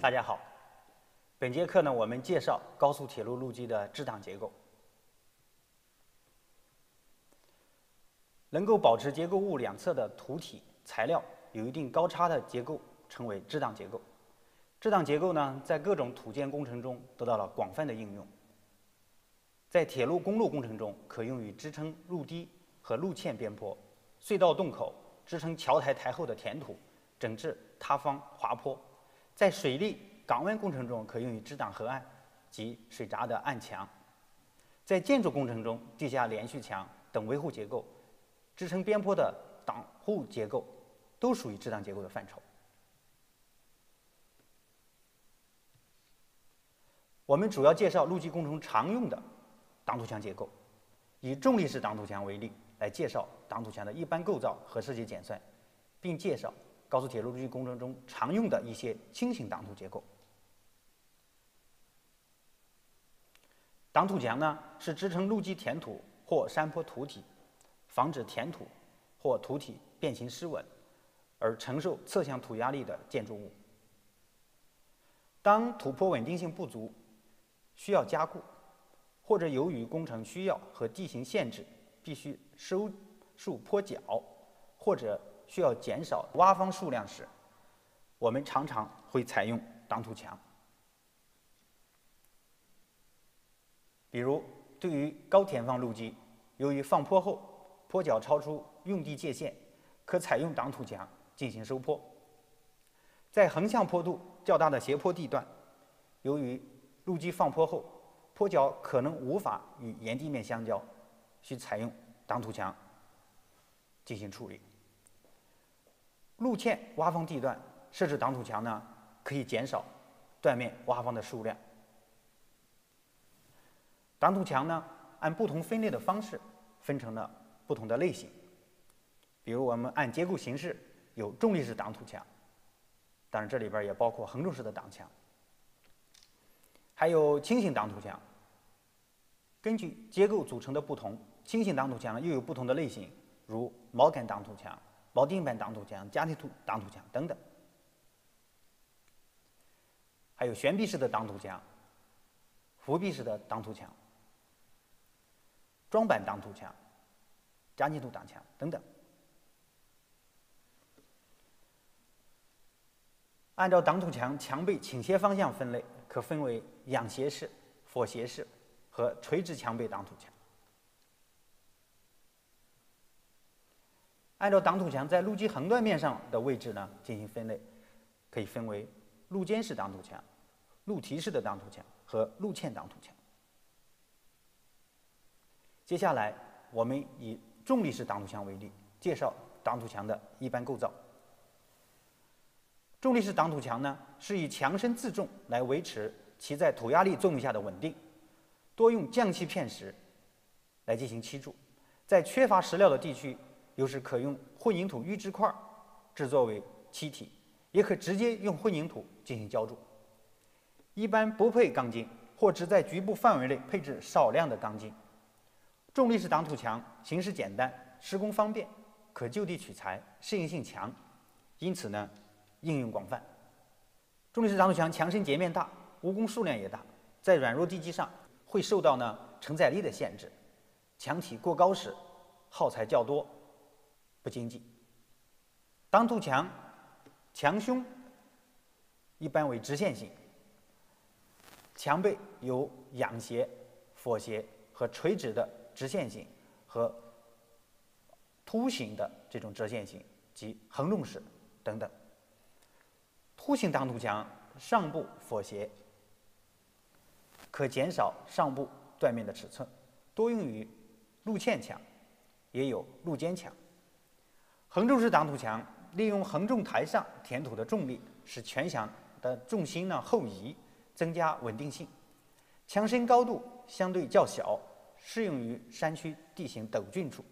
大家好，本节课呢，我们介绍高速铁路路基的支挡结构。能够保持结构物两侧的土体材料有一定高差的结构，称为支挡结构。支挡结构呢，在各种土建工程中得到了广泛的应用。在铁路、公路工程中，可用于支撑路堤和路堑边坡、隧道洞口、支撑桥台台后的填土、整治塌方滑坡。在水利、港湾工程中，可用于支挡河岸及水闸的岸墙；在建筑工程中，地下连续墙等维护结构、支撑边坡的挡护结构，都属于支挡结构的范畴。我们主要介绍路基工程常用的挡土墙结构，以重力式挡土墙为例，来介绍挡土墙的一般构造和设计简算，并介绍。高速铁路路基工程中常用的一些轻型挡土结构。挡土墙呢，是支撑路基填土或山坡土体，防止填土或土体变形失稳而承受侧向土压力的建筑物。当土坡稳定性不足，需要加固，或者由于工程需要和地形限制，必须收束坡脚，或者。需要减少挖方数量时，我们常常会采用挡土墙。比如，对于高填方路基，由于放坡后坡脚超出用地界限，可采用挡土墙进行收坡。在横向坡度较大的斜坡地段，由于路基放坡后坡脚可能无法与沿地面相交，需采用挡土墙进行处理。路堑挖方地段设置挡土墙呢，可以减少断面挖方的数量。挡土墙呢，按不同分类的方式分成了不同的类型。比如我们按结构形式有重力式挡土墙，当然这里边也包括横重式的挡墙，还有轻型挡土墙。根据结构组成的不同，轻型挡土墙又有不同的类型，如锚杆挡土墙。锚定板挡土墙、夹体土挡土墙等等，还有悬臂式的挡土墙、扶壁式的挡土墙、桩板挡土墙、夹体土挡墙等等。按照挡土墙墙背倾斜方向分类，可分为仰斜式、俯斜式和垂直墙背挡土墙。按照挡土墙在路基横断面上的位置呢进行分类，可以分为路肩式挡土墙、路堤式的挡土墙和路堑挡土墙。接下来，我们以重力式挡土墙为例，介绍挡土墙的一般构造。重力式挡土墙呢，是以墙身自重来维持其在土压力作用下的稳定，多用降气片石来进行砌筑，在缺乏石料的地区。有时可用混凝土预制块制作为砌体，也可直接用混凝土进行浇筑。一般不配钢筋，或只在局部范围内配置少量的钢筋。重力式挡土墙形式简单，施工方便，可就地取材，适应性强，因此呢，应用广泛。重力式挡土墙墙身截面大，蜈蚣数量也大，在软弱地基上会受到呢承载力的限制，墙体过高时耗材较多。不经济。挡土墙墙胸一般为直线型，墙背有仰斜、俯斜和垂直的直线型和凸形的这种折线型及横重式等等。凸形挡土墙上部俯斜，可减少上部断面的尺寸，多用于路堑墙，也有路肩墙。横重式挡土墙利用横重台上填土的重力，使全墙的重心呢后移，增加稳定性。墙身高度相对较小，适用于山区地形陡峻处。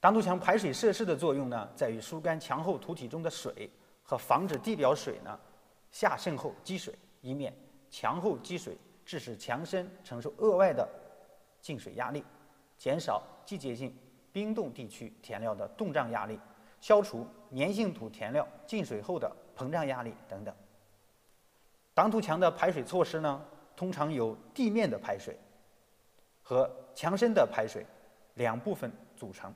挡土墙排水设施的作用呢，在于疏干墙后土体中的水和防止地表水呢下渗后积水，以免墙后积水致使墙身承受额外的进水压力，减少季节性。冰冻地区填料的冻胀压力，消除粘性土填料进水后的膨胀压力等等。挡土墙的排水措施呢，通常由地面的排水和墙身的排水两部分组成。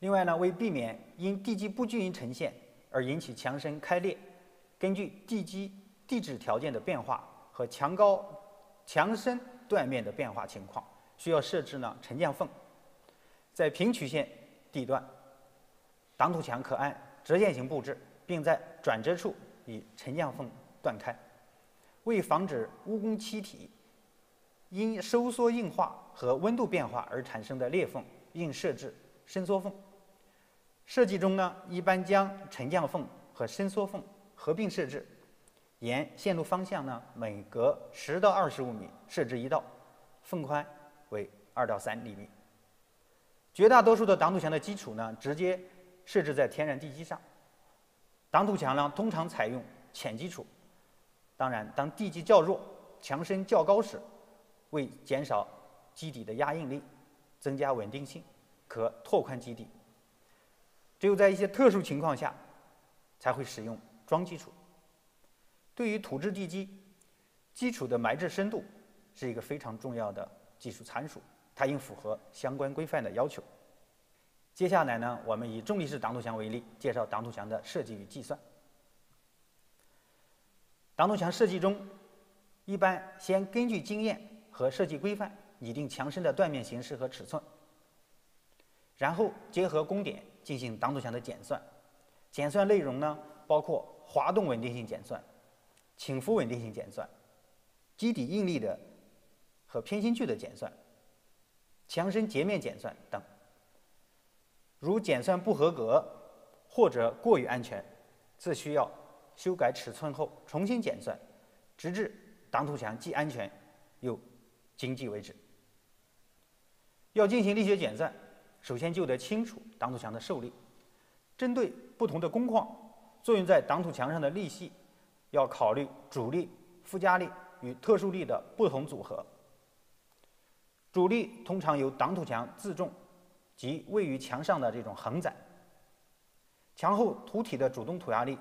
另外呢，为避免因地基不均匀呈现而引起墙身开裂，根据地基地质条件的变化和墙高、墙身断面的变化情况，需要设置呢沉降缝。在平曲线地段，挡土墙可按折线型布置，并在转折处以沉降缝断开。为防止屋工砌体因收缩硬化和温度变化而产生的裂缝，应设置伸缩缝。设计中呢，一般将沉降缝和伸缩缝合并设置，沿线路方向呢，每隔十到二十五米设置一道，缝宽为二到三厘米。绝大多数的挡土墙的基础呢，直接设置在天然地基上。挡土墙呢，通常采用浅基础。当然，当地基较弱、墙身较高时，为减少基底的压应力，增加稳定性，可拓宽基底。只有在一些特殊情况下，才会使用桩基础。对于土质地基，基础的埋置深度是一个非常重要的技术参数，它应符合相关规范的要求。接下来呢，我们以重力式挡土墙为例，介绍挡土墙的设计与计算。挡土墙设计中，一般先根据经验和设计规范拟定墙身的断面形式和尺寸，然后结合工点。进行挡土墙的检算，检算内容呢包括滑动稳定性检算、倾覆稳定性检算、基底应力的和偏心距的检算、墙身截面检算等。如检算不合格或者过于安全，则需要修改尺寸后重新检算，直至挡土墙既安全又经济为止。要进行力学检算。首先就得清楚挡土墙的受力，针对不同的工况，作用在挡土墙上的力系，要考虑主力、附加力与特殊力的不同组合。主力通常由挡土墙自重及位于墙上的这种横载，墙后土体的主动土压力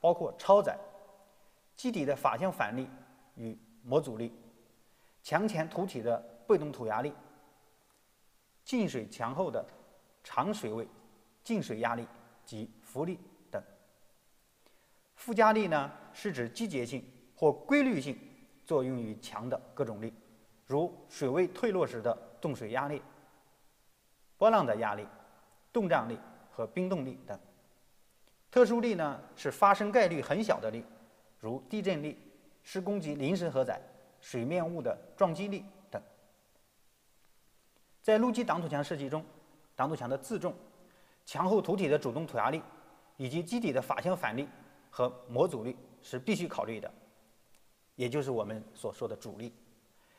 包括超载，基底的法向反力与模阻力，墙前土体的被动土压力。进水墙后的长水位、进水压力及浮力。附加力呢，是指季节性或规律性作用于墙的各种力，如水位退落时的动水压力、波浪的压力、动胀力和冰冻力等。特殊力呢，是发生概率很小的力，如地震力、施工及临时荷载、水面物的撞击力等。在路基挡土墙设计中，挡土墙的自重、墙后土体的主动土压力以及基底的法向反力和模阻力是必须考虑的，也就是我们所说的主力。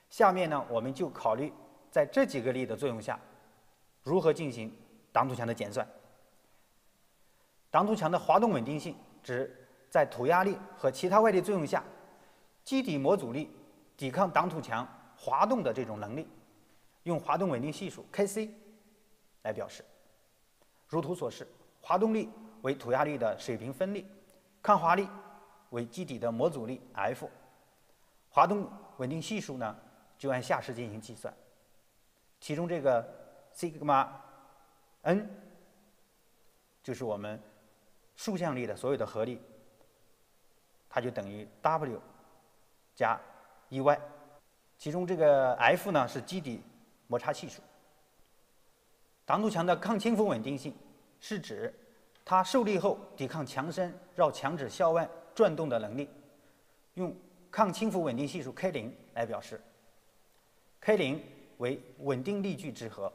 下面呢，我们就考虑在这几个力的作用下，如何进行挡土墙的减算。挡土墙的滑动稳定性指在土压力和其他外力作用下，基底模阻力抵抗挡土墙滑动的这种能力。用滑动稳定系数 Kc 来表示。如图所示，滑动力为土压力的水平分力，抗滑力为基底的模阻力 F，滑动稳定系数呢就按下式进行计算。其中这个 sigma n 就是我们竖向力的所有的合力，它就等于 W 加 EY，其中这个 F 呢是基底。摩擦系数。挡土墙的抗倾覆稳定性是指它受力后抵抗墙身绕墙趾向外转动的能力，用抗倾覆稳定系数 K 零来表示。K 零为稳定力矩之和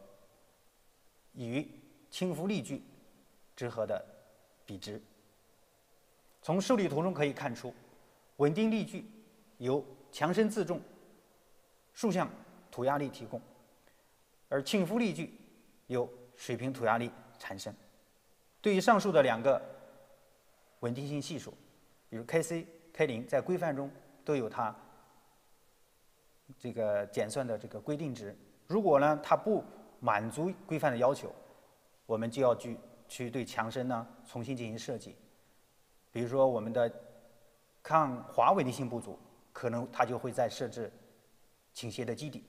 与倾覆力矩之和的比值。从受力图中可以看出，稳定力矩由墙身自重、竖向土压力提供。而倾覆力矩由水平土压力产生。对于上述的两个稳定性系数，比如 Kc、K 零，在规范中都有它这个检算的这个规定值。如果呢它不满足规范的要求，我们就要去去对墙身呢重新进行设计。比如说我们的抗滑稳定性不足，可能它就会再设置倾斜的基底；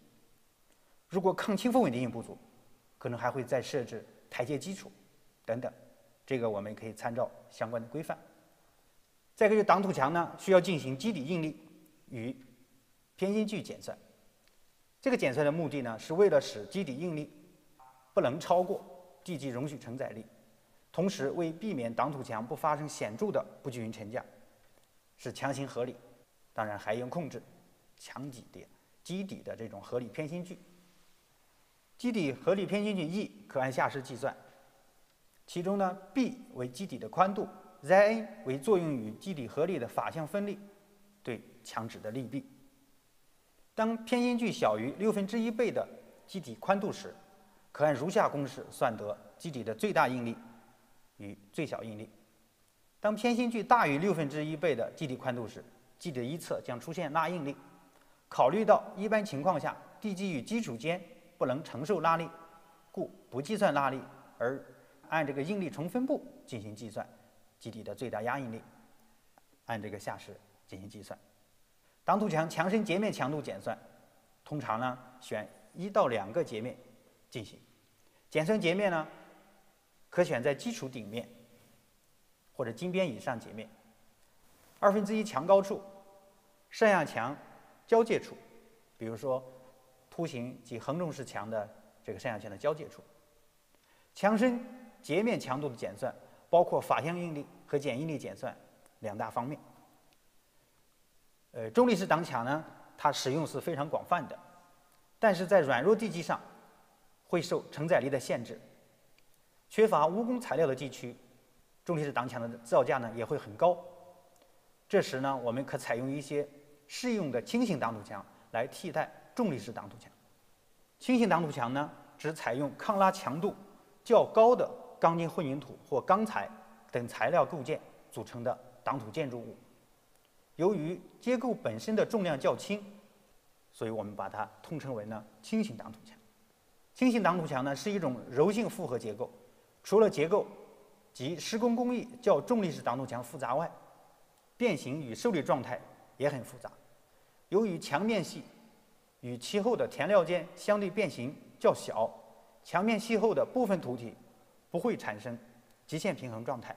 如果抗倾覆稳定性不足，可能还会再设置台阶基础等等。这个我们可以参照相关的规范。再一个，就挡土墙呢，需要进行基底应力与偏心距检算。这个检算的目的呢，是为了使基底应力不能超过地基容许承载力，同时为避免挡土墙不发生显著的不均匀沉降，使墙形合理。当然，还应控制墙底的基底的这种合理偏心距。基底合理偏心距 E 可按下式计算。其中呢，b 为基底的宽度，Zn 为作用于基底合力的法向分力对墙纸的力臂。当偏心距小于六分之一倍的基底宽度时，可按如下公式算得基底的最大应力与最小应力。当偏心距大于六分之一倍的基底宽度时，基底一侧将出现拉应力。考虑到一般情况下地基与基础间不能承受拉力，故不计算拉力，而按这个应力重分布进行计算，基底的最大压应力，按这个下式进行计算。挡土墙墙身截面强度检算，通常呢选一到两个截面进行。检算截面呢，可选在基础顶面或者金边以上截面，二分之一墙高处，上下墙交界处，比如说凸形及横纵式墙的这个上下墙的交界处，墙身。截面强度的检算包括法向应力和剪应力检算两大方面。呃，重力式挡墙呢，它使用是非常广泛的，但是在软弱地基上会受承载力的限制，缺乏无工材料的地区，重力式挡墙的造价呢也会很高。这时呢，我们可采用一些适用的轻型挡土墙来替代重力式挡土墙。轻型挡土墙呢，只采用抗拉强度较高的。钢筋混凝土或钢材等材料构件组成的挡土建筑物，由于结构本身的重量较轻，所以我们把它通称为呢轻型挡土墙。轻型挡土墙呢是一种柔性复合结构，除了结构及施工工艺较重力式挡土墙复杂外，变形与受力状态也很复杂。由于墙面系与其后的填料间相对变形较小，墙面系后的部分土体。不会产生极限平衡状态，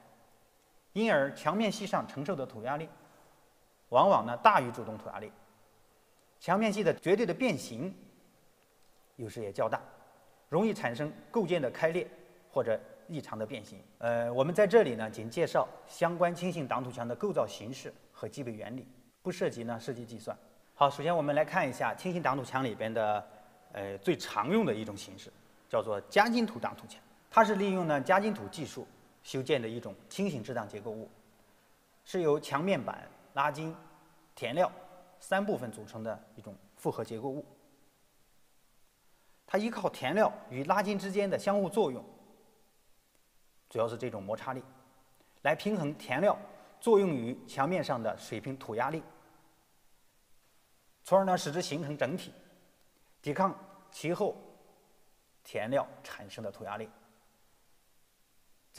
因而墙面系上承受的土压力往往呢大于主动土压力。墙面系的绝对的变形有时也较大，容易产生构件的开裂或者异常的变形。呃，我们在这里呢仅介绍相关轻型挡土墙的构造形式和基本原理，不涉及呢设计计算。好，首先我们来看一下轻型挡土墙里边的呃最常用的一种形式，叫做夹筋土挡土墙。它是利用呢夹金土技术修建的一种轻型支挡结构物，是由墙面板、拉筋、填料三部分组成的一种复合结构物。它依靠填料与拉筋之间的相互作用，主要是这种摩擦力，来平衡填料作用于墙面上的水平土压力，从而呢使之形成整体，抵抗其后填料产生的土压力。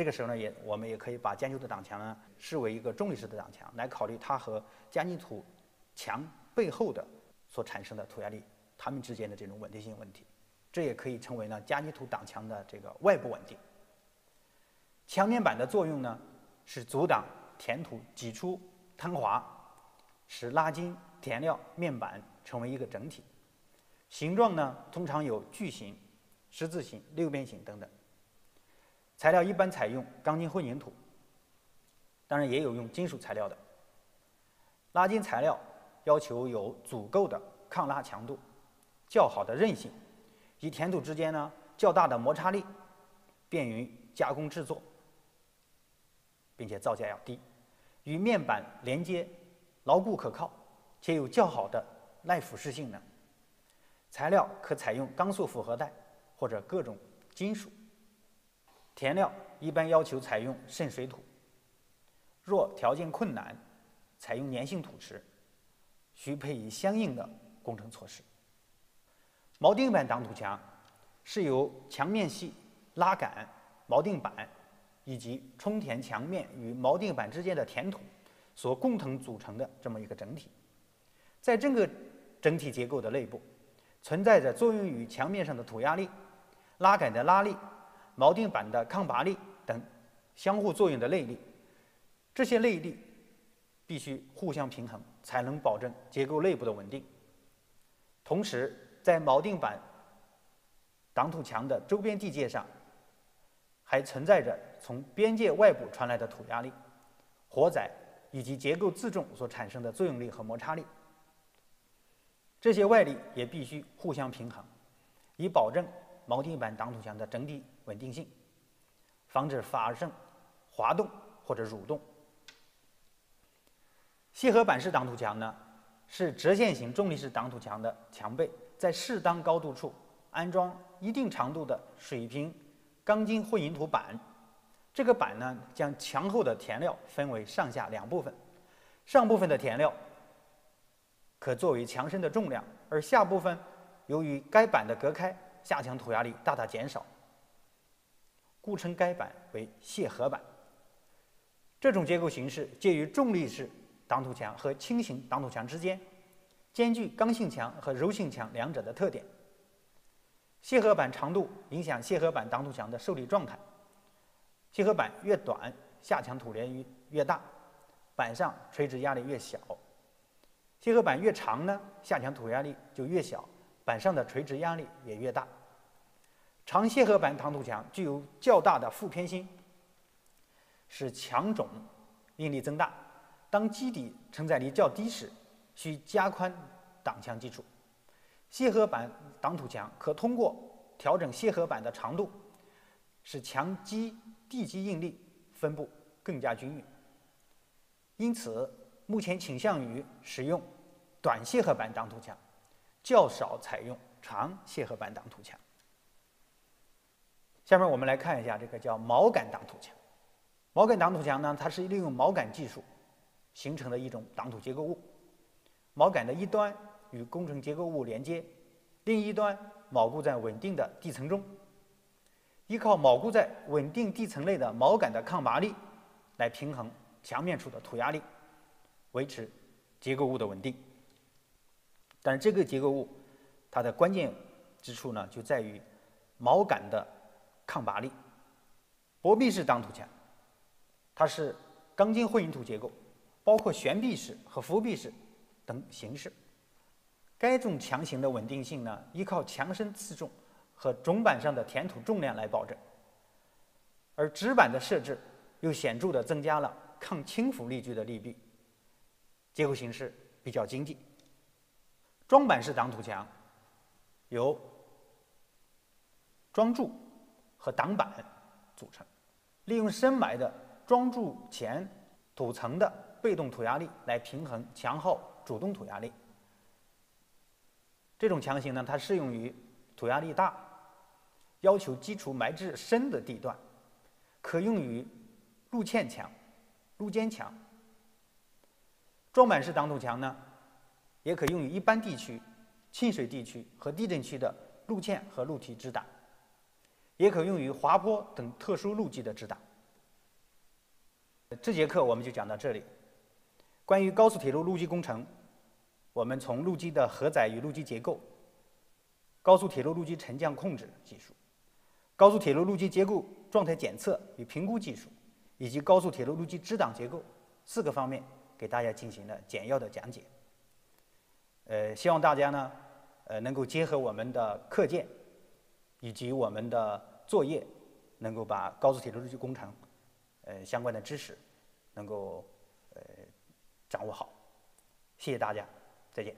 这个时候呢，也我们也可以把坚固的挡墙呢视为一个重力式的挡墙来考虑它和夹金土墙背后的所产生的土压力，它们之间的这种稳定性问题，这也可以称为呢夹金土挡墙的这个外部稳定。墙面板的作用呢是阻挡填土挤出坍滑，使拉筋填料面板成为一个整体，形状呢通常有矩形、十字形、六边形等等。材料一般采用钢筋混凝土，当然也有用金属材料的。拉筋材料要求有足够的抗拉强度、较好的韧性，与填土之间呢较大的摩擦力，便于加工制作，并且造价要低，与面板连接牢固可靠，且有较好的耐腐蚀性能。材料可采用钢塑复合带或者各种金属。填料一般要求采用渗水土，若条件困难，采用粘性土池，需配以相应的工程措施。锚定板挡土墙是由墙面系拉杆锚定板以及冲填墙面与锚定板之间的填土所共同组成的这么一个整体。在这个整体结构的内部，存在着作用于墙面上的土压力、拉杆的拉力、锚定板的抗拔力等相互作用的内力。这些内力必须互相平衡，才能保证结构内部的稳定。同时，在锚定板挡土墙的周边地界上，还存在着从边界外部传来的土压力、活载以及结构自重所产生的作用力和摩擦力。这些外力也必须互相平衡，以保证锚定板挡土墙的整体稳定性，防止发生滑动或者蠕动。楔合板式挡土墙呢，是折线型重力式挡土墙的墙背在适当高度处安装一定长度的水平钢筋混凝土板。这个板呢，将墙后的填料分为上下两部分，上部分的填料可作为墙身的重量，而下部分由于该板的隔开，下墙土压力大大减少，故称该板为楔合板。这种结构形式介于重力式。挡土墙和轻型挡土墙之间，兼具刚性墙和柔性墙两者的特点。楔合板长度影响楔合板挡土墙的受力状态。楔合板越短，下墙土连越大，板上垂直压力越小；楔合板越长呢，下墙土压力就越小，板上的垂直压力也越大。长楔合板挡土墙具有较大的负偏心，使墙种应力增大。当基底承载力较低时，需加宽挡墙基础。楔合板挡土墙可通过调整楔合板的长度，使墙基地基应力分布更加均匀。因此，目前倾向于使用短楔合板挡土墙，较少采用长楔合板挡土墙。下面我们来看一下这个叫锚杆挡土墙。锚杆挡土墙呢，它是利用锚杆技术。形成的一种挡土结构物，锚杆的一端与工程结构物连接，另一端锚固在稳定的地层中，依靠锚固在稳定地层内的锚杆的抗拔力来平衡墙面处的土压力，维持结构物的稳定。但是这个结构物它的关键之处呢，就在于锚杆的抗拔力。薄壁式挡土墙，它是钢筋混凝土结构。包括悬臂式和浮壁式等形式。该种墙型的稳定性呢，依靠墙身自重和总板上的填土重量来保证。而直板的设置又显著地增加了抗倾覆力矩的利弊，结构形式比较经济。桩板式挡土墙由桩柱和挡板组成，利用深埋的桩柱前土层的。被动土压力来平衡墙后主动土压力。这种墙型呢，它适用于土压力大、要求基础埋置深的地段，可用于路堑墙、路肩墙。桩板式挡土墙呢，也可用于一般地区、沁水地区和地震区的路堑和路体支挡，也可用于滑坡等特殊路基的支挡。这节课我们就讲到这里。关于高速铁路路基工程，我们从路基的荷载与路基结构、高速铁路路基沉降控制技术、高速铁路路基结构状态检测与评估技术，以及高速铁路路基支挡结构四个方面，给大家进行了简要的讲解。呃，希望大家呢，呃，能够结合我们的课件以及我们的作业，能够把高速铁路路基工程，呃，相关的知识，能够呃。掌握好，谢谢大家，再见。